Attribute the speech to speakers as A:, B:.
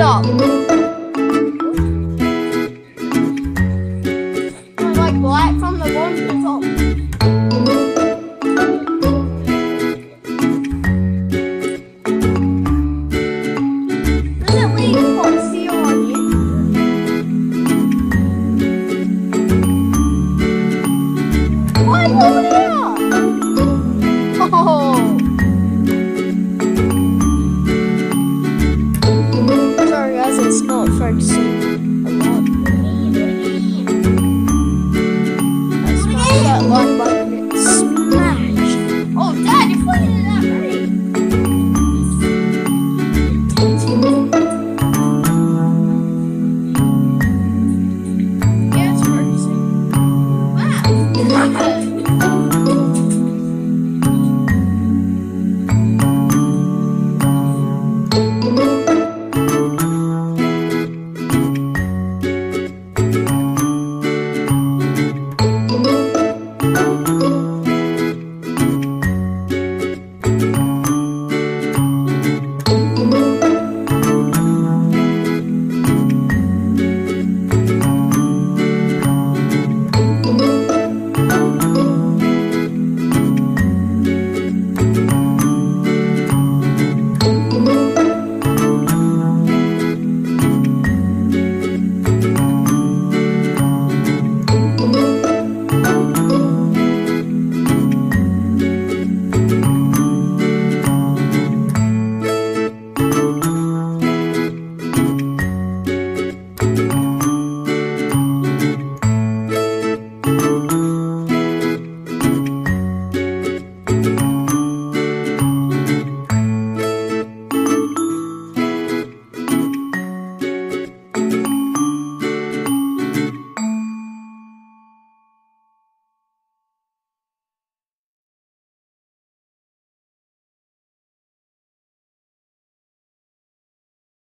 A: stop. Like light from the bottom to the top. Ferguson.